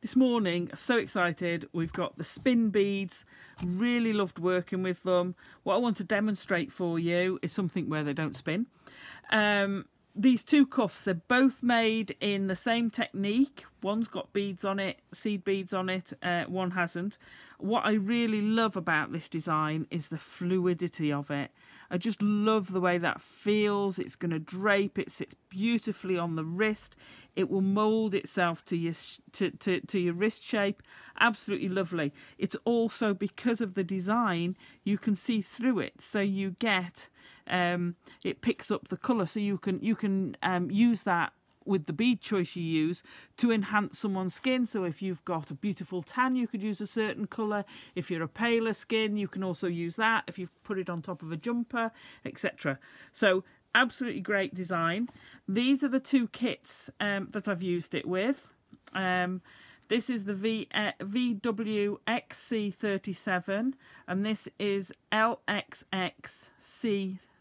this morning, so excited. We've got the spin beads. Really loved working with them. What I want to demonstrate for you is something where they don't spin. Um, these two cuffs, they're both made in the same technique. One's got beads on it, seed beads on it, uh, one hasn't. What I really love about this design is the fluidity of it. I just love the way that feels. It's going to drape, it sits beautifully on the wrist. It will mould itself to your, to, to, to your wrist shape. Absolutely lovely. It's also because of the design, you can see through it. So you get, um, it picks up the colour. So you can, you can um, use that with the bead choice you use to enhance someone's skin. So if you've got a beautiful tan, you could use a certain colour. If you're a paler skin, you can also use that. If you've put it on top of a jumper, etc. So absolutely great design. These are the two kits um, that I've used it with. Um, this is the v, uh, VWXC37 and this is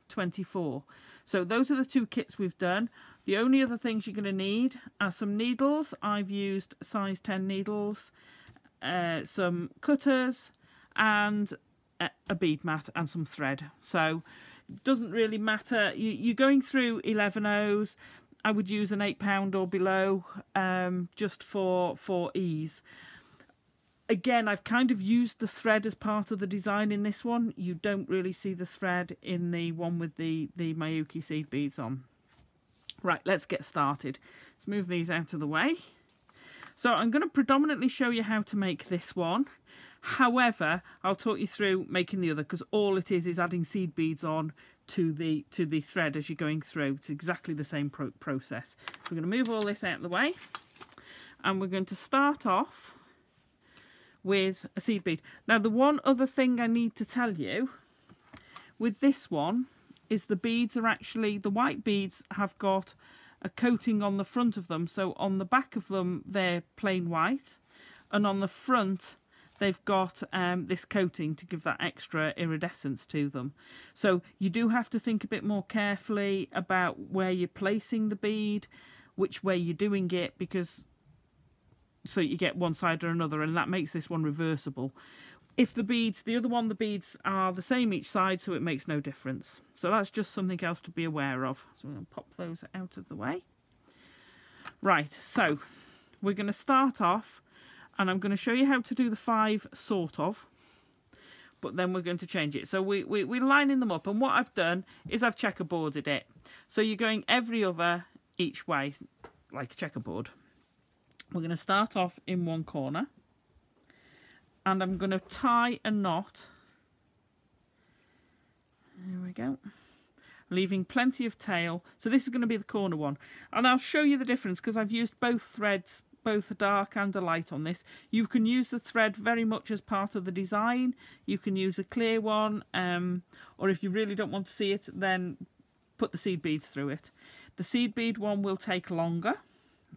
LXXC24. So those are the two kits we've done. The only other things you're going to need are some needles. I've used size 10 needles, uh, some cutters and a bead mat and some thread. So it doesn't really matter. You, you're going through 11 O's. I would use an eight pound or below um, just for, for ease again, I've kind of used the thread as part of the design in this one. You don't really see the thread in the one with the, the Miyuki seed beads on. Right, let's get started. Let's move these out of the way. So I'm going to predominantly show you how to make this one. However, I'll talk you through making the other because all it is is adding seed beads on to the to the thread as you're going through. It's exactly the same pro process. We're going to move all this out of the way and we're going to start off with a seed bead. Now the one other thing I need to tell you with this one is the beads are actually, the white beads have got a coating on the front of them. So on the back of them, they're plain white. And on the front, they've got um, this coating to give that extra iridescence to them. So you do have to think a bit more carefully about where you're placing the bead, which way you're doing it, because so you get one side or another, and that makes this one reversible if the beads, the other one, the beads are the same each side, so it makes no difference. So that's just something else to be aware of. So we're going to pop those out of the way. Right, so we're going to start off, and I'm going to show you how to do the five, sort of, but then we're going to change it. So we, we, we're lining them up, and what I've done is I've checkerboarded it. So you're going every other each way, like a checkerboard. We're going to start off in one corner. And I'm going to tie a knot. There we go. Leaving plenty of tail. So this is going to be the corner one. And I'll show you the difference because I've used both threads both a dark and a light on this. You can use the thread very much as part of the design. You can use a clear one um, or if you really don't want to see it then put the seed beads through it. The seed bead one will take longer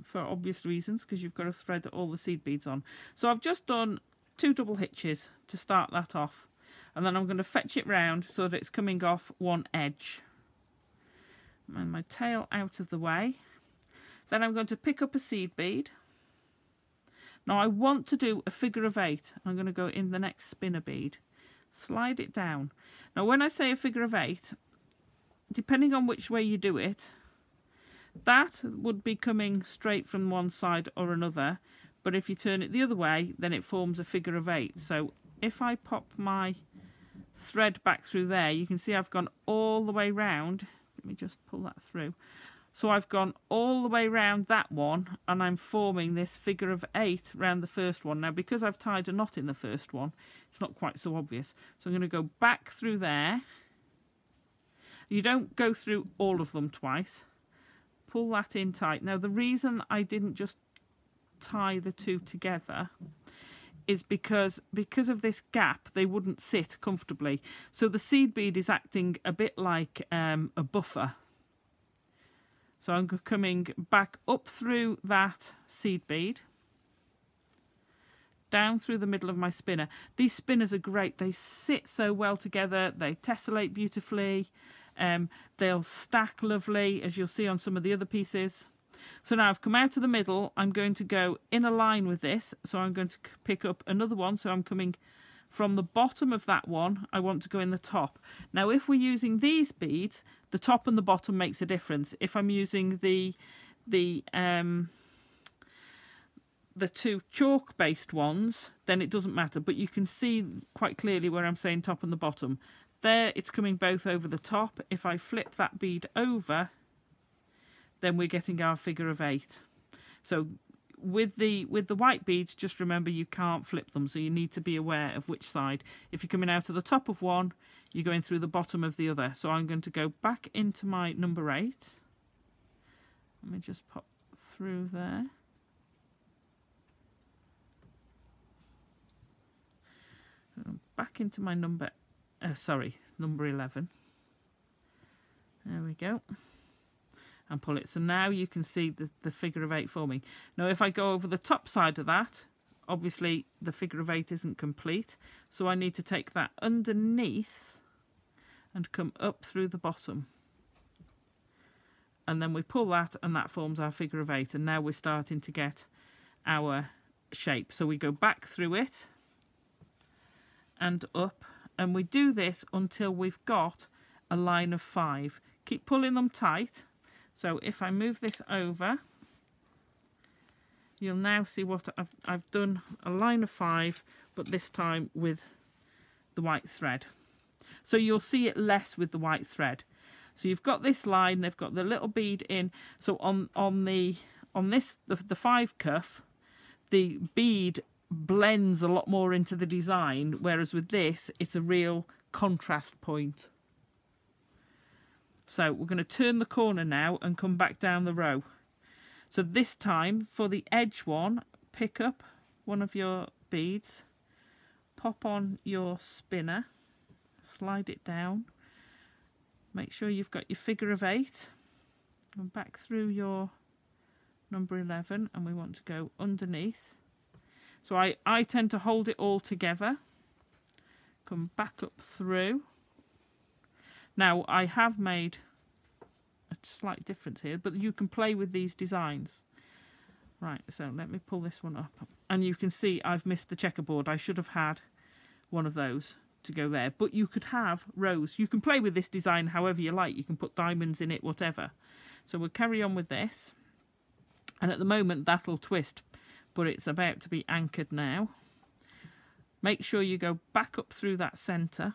for obvious reasons because you've got to thread all the seed beads on. So I've just done two double hitches to start that off and then I'm going to fetch it round so that it's coming off one edge. And my tail out of the way. Then I'm going to pick up a seed bead. Now I want to do a figure of eight. I'm going to go in the next spinner bead. Slide it down. Now when I say a figure of eight depending on which way you do it that would be coming straight from one side or another but if you turn it the other way then it forms a figure of eight. So if I pop my thread back through there you can see I've gone all the way round. Let me just pull that through. So I've gone all the way round that one and I'm forming this figure of eight round the first one. Now because I've tied a knot in the first one it's not quite so obvious. So I'm going to go back through there. You don't go through all of them twice pull that in tight. Now the reason I didn't just tie the two together is because because of this gap they wouldn't sit comfortably. So the seed bead is acting a bit like um, a buffer. So I'm coming back up through that seed bead down through the middle of my spinner. These spinners are great. They sit so well together. They tessellate beautifully um, they'll stack lovely as you'll see on some of the other pieces So now I've come out of the middle, I'm going to go in a line with this. So I'm going to pick up another one. So I'm coming from the bottom of that one, I want to go in the top. Now, if we're using these beads, the top and the bottom makes a difference. If I'm using the, the, um, the two chalk based ones, then it doesn't matter. But you can see quite clearly where I'm saying top and the bottom. There, it's coming both over the top. If I flip that bead over, then we're getting our figure of eight. So with the with the white beads, just remember you can't flip them, so you need to be aware of which side. If you're coming out of the top of one, you're going through the bottom of the other. So I'm going to go back into my number eight. Let me just pop through there. Back into my number, uh, sorry, number 11. There we go and pull it. So now you can see the, the figure of eight forming. Now if I go over the top side of that, obviously the figure of eight isn't complete. So I need to take that underneath and come up through the bottom. And then we pull that and that forms our figure of eight. And now we're starting to get our shape. So we go back through it and up. And we do this until we've got a line of five. Keep pulling them tight so if I move this over, you'll now see what I've, I've done a line of five, but this time with the white thread. So you'll see it less with the white thread. So you've got this line, they've got the little bead in. So on, on the on this the, the five cuff, the bead blends a lot more into the design, whereas with this, it's a real contrast point. So we're going to turn the corner now and come back down the row. So this time for the edge one, pick up one of your beads, pop on your spinner, slide it down, make sure you've got your figure of eight, and back through your number 11 and we want to go underneath. So I, I tend to hold it all together, come back up through, now, I have made a slight difference here, but you can play with these designs. Right, so let me pull this one up. And you can see I've missed the checkerboard. I should have had one of those to go there. But you could have rows. You can play with this design however you like. You can put diamonds in it, whatever. So we'll carry on with this. And at the moment, that'll twist. But it's about to be anchored now. Make sure you go back up through that centre.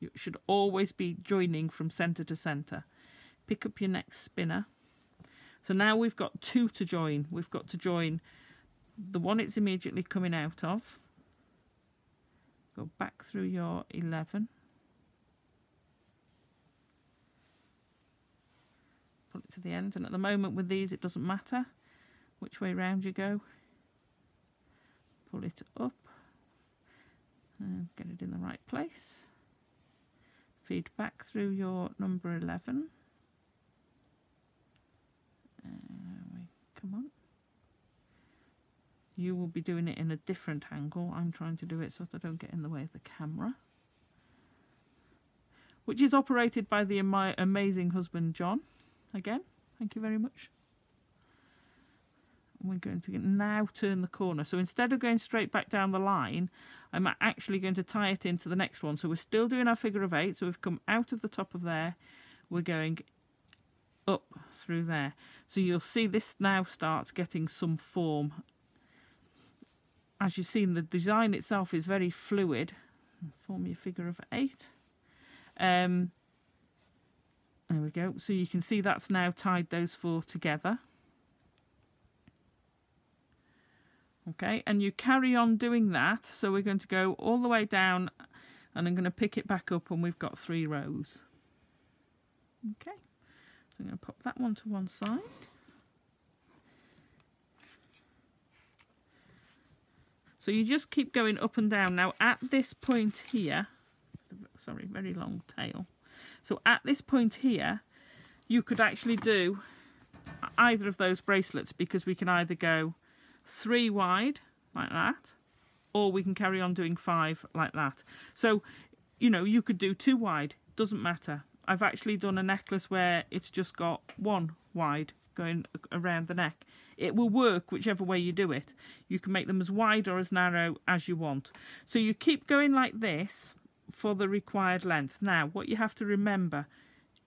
You should always be joining from centre to centre. Pick up your next spinner. So now we've got two to join. We've got to join the one it's immediately coming out of. Go back through your 11. Pull it to the end. And at the moment with these, it doesn't matter which way round you go. Pull it up and get it in the right place. Feed back through your number 11 uh, we come on. You will be doing it in a different angle. I'm trying to do it so that I don't get in the way of the camera. Which is operated by the ama amazing husband John again. Thank you very much we're going to now turn the corner. So instead of going straight back down the line, I'm actually going to tie it into the next one. So we're still doing our figure of eight. So we've come out of the top of there. We're going up through there. So you'll see this now starts getting some form. As you've seen, the design itself is very fluid. Form your figure of eight. Um, there we go. So you can see that's now tied those four together. Okay and you carry on doing that so we're going to go all the way down and I'm going to pick it back up and we've got three rows. Okay so I'm going to pop that one to one side. So you just keep going up and down. Now at this point here sorry very long tail. So at this point here you could actually do either of those bracelets because we can either go three wide like that or we can carry on doing five like that so you know you could do two wide doesn't matter I've actually done a necklace where it's just got one wide going around the neck. It will work whichever way you do it. You can make them as wide or as narrow as you want. So you keep going like this for the required length. Now, what you have to remember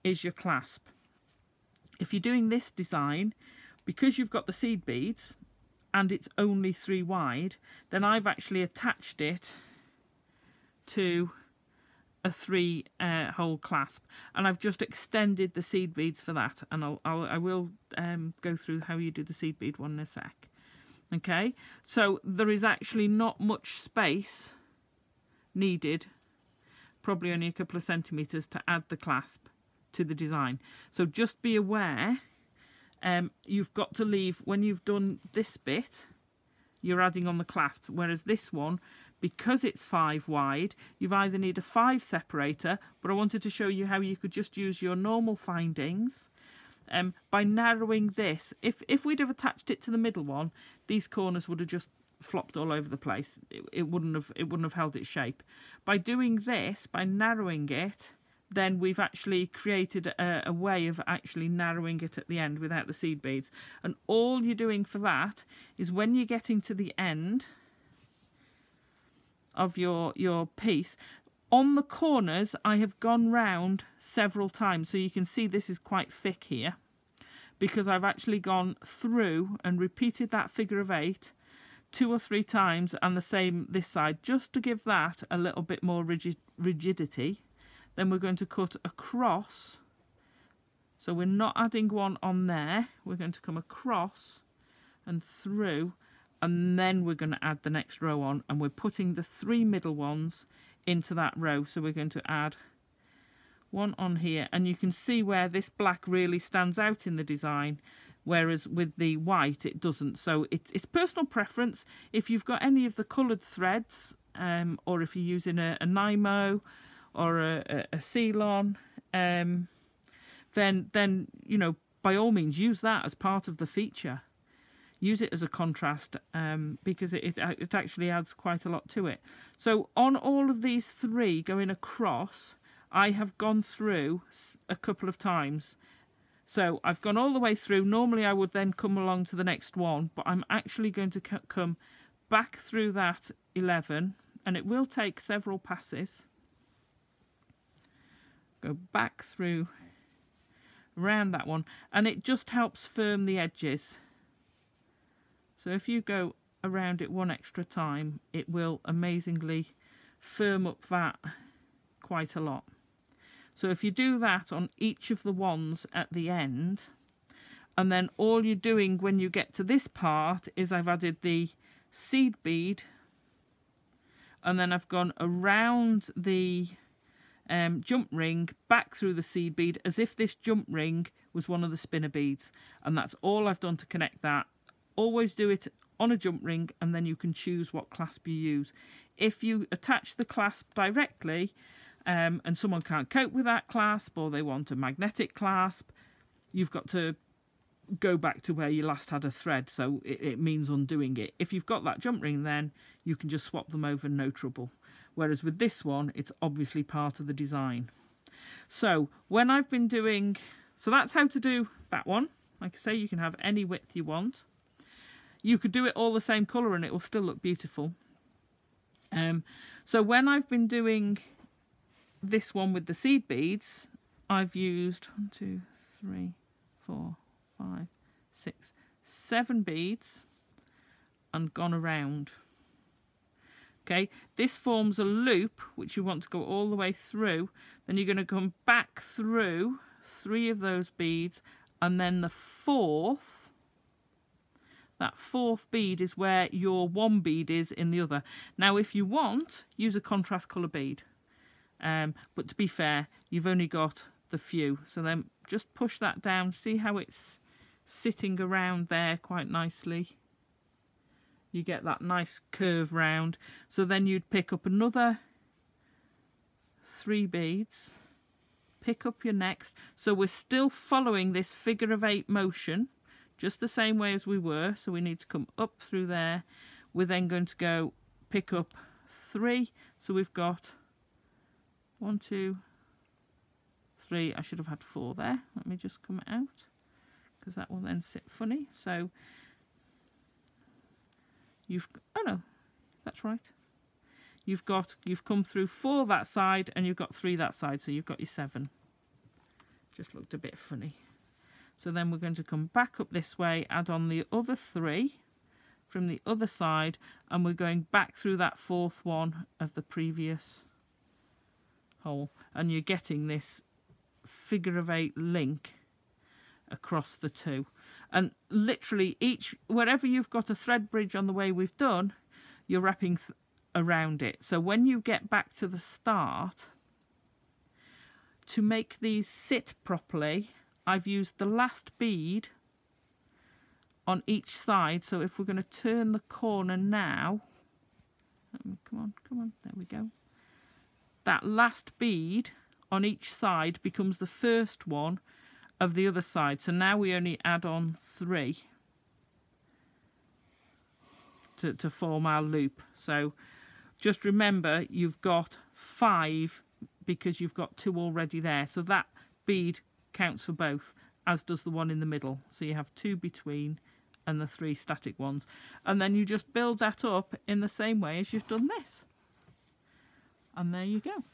is your clasp. If you're doing this design, because you've got the seed beads and it's only three wide, then I've actually attached it to a three uh, hole clasp. And I've just extended the seed beads for that and I'll, I'll I will um, go through how you do the seed bead one in a sec. Okay? So there is actually not much space needed probably only a couple of centimeters to add the clasp to the design. So just be aware um, you've got to leave when you've done this bit you're adding on the clasp. Whereas this one because it's five wide you've either need a five separator but I wanted to show you how you could just use your normal findings. Um, by narrowing this if if we'd have attached it to the middle one these corners would have just flopped all over the place. It, it wouldn't have it wouldn't have held its shape. By doing this by narrowing it then we've actually created a, a, way of actually narrowing it at the end without the seed beads and all you're doing for that is when you're getting to the end of your your piece on the corners I have gone round several times. So you can see this is quite thick here because I've actually gone through and repeated that figure of eight two or three times and the same this side just to give that a little bit more rigid rigidity then we're going to cut across. So we're not adding one on there. We're going to come across and through and then we're going to add the next row on and we're putting the three middle ones into that row. So we're going to add one on here and you can see where this black really stands out in the design whereas with the white it doesn't. So it, it's personal preference. If you've got any of the coloured threads um, or if you're using a, a Nymo or a, a, C-Lon um, then then you know by all means use that as part of the feature use it as a contrast um, because it, it, it actually adds quite a lot to it. So on all of these three going across, I have gone through a couple of times. So I've gone all the way through. Normally I would then come along to the next one, but I'm actually going to come back through that 11 and it will take several passes. Go back through around that one and it just helps firm the edges so if you go around it one extra time, it will amazingly firm up that quite a lot. So if you do that on each of the ones at the end, and then all you're doing when you get to this part is I've added the seed bead, and then I've gone around the um, jump ring back through the seed bead as if this jump ring was one of the spinner beads and that's all I've done to connect that always do it on a jump ring and then you can choose what clasp you use. If you attach the clasp directly um, and someone can't cope with that clasp or they want a magnetic clasp, you've got to go back to where you last had a thread so it, it means undoing it. If you've got that jump ring then you can just swap them over no trouble. Whereas with this one it's obviously part of the design. So when I've been doing, so that's how to do that one. Like I say you can have any width you want. You could do it all the same colour and it will still look beautiful. Um, so when I've been doing this one with the seed beads, I've used one, two, three, four, five, six, seven beads and gone around. Okay, this forms a loop which you want to go all the way through. Then you're going to come back through three of those beads and then the fourth that fourth bead is where your one bead is in the other. Now, if you want, use a contrast colour bead. Um, but to be fair, you've only got the few. So then just push that down. See how it's sitting around there quite nicely. You get that nice curve round. So then you'd pick up another three beads. Pick up your next. So we're still following this figure of eight motion just the same way as we were so we need to come up through there we're then going to go pick up three so we've got one two three I should have had four there let me just come out because that will then sit funny. So you've, oh no, that's right. You've got, you've come through four that side and you've got three that side. So you've got your seven. Just looked a bit funny. So then we're going to come back up this way, add on the other three from the other side and we're going back through that fourth one of the previous hole and you're getting this figure of eight link across the two and literally each wherever you've got a thread bridge on the way we've done you're wrapping around it so when you get back to the start to make these sit properly I've used the last bead on each side. So if we're going to turn the corner now, um, come on, come on, there we go. That last bead on each side becomes the first one of the other side. So now we only add on three to, to form our loop. So just remember you've got five because you've got two already there. So that bead counts for both, as does the one in the middle. So you have two between and the three static ones. And then you just build that up in the same way as you've done this. And there you go.